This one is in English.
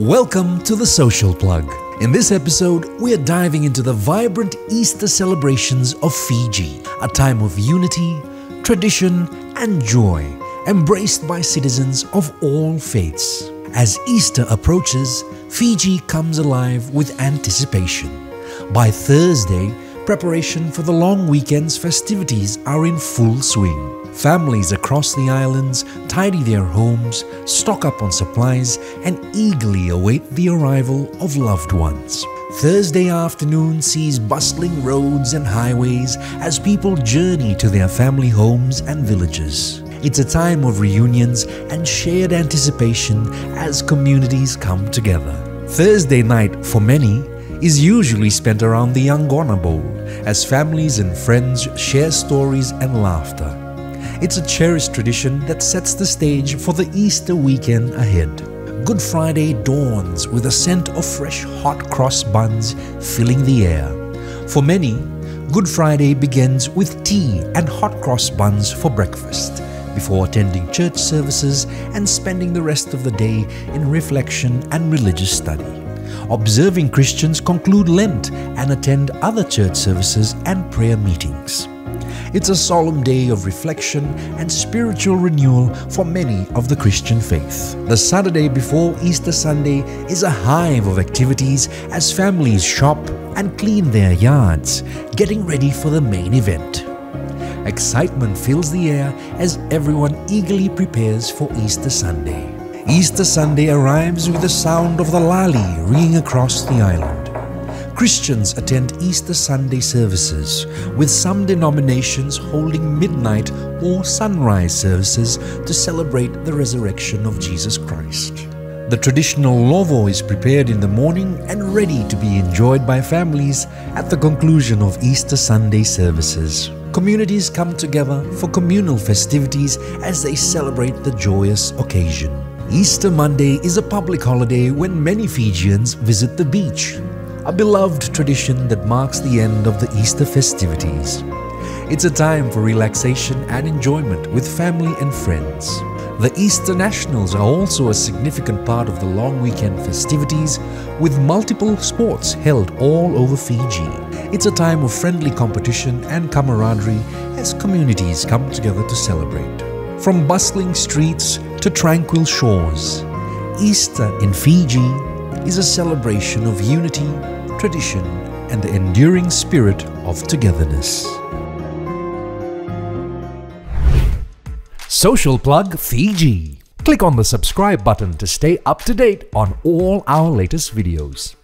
Welcome to the Social Plug. In this episode, we are diving into the vibrant Easter celebrations of Fiji, a time of unity, tradition, and joy, embraced by citizens of all faiths. As Easter approaches, Fiji comes alive with anticipation. By Thursday, preparation for the long weekend's festivities are in full swing. Families across the islands tidy their homes, stock up on supplies, and eagerly await the arrival of loved ones. Thursday afternoon sees bustling roads and highways as people journey to their family homes and villages. It's a time of reunions and shared anticipation as communities come together. Thursday night, for many, is usually spent around the yaqona Bowl as families and friends share stories and laughter. It's a cherished tradition that sets the stage for the Easter weekend ahead. Good Friday dawns with a scent of fresh hot cross buns filling the air. For many, Good Friday begins with tea and hot cross buns for breakfast before attending church services and spending the rest of the day in reflection and religious study. Observing Christians conclude Lent and attend other church services and prayer meetings. It's a solemn day of reflection and spiritual renewal for many of the Christian faith. The Saturday before Easter Sunday is a hive of activities as families shop and clean their yards, getting ready for the main event. Excitement fills the air as everyone eagerly prepares for Easter Sunday. Easter Sunday arrives with the sound of the lali ringing across the island. Christians attend Easter Sunday services, with some denominations holding midnight or sunrise services to celebrate the resurrection of Jesus Christ. The traditional lovo is prepared in the morning and ready to be enjoyed by families at the conclusion of Easter Sunday services. Communities come together for communal festivities as they celebrate the joyous occasion. Easter Monday is a public holiday when many Fijians visit the beach a beloved tradition that marks the end of the Easter festivities. It's a time for relaxation and enjoyment with family and friends. The Easter Nationals are also a significant part of the long weekend festivities with multiple sports held all over Fiji. It's a time of friendly competition and camaraderie as communities come together to celebrate. From bustling streets to tranquil shores, Easter in Fiji is a celebration of unity, tradition, and the enduring spirit of togetherness. Social Plug Fiji. Click on the subscribe button to stay up to date on all our latest videos.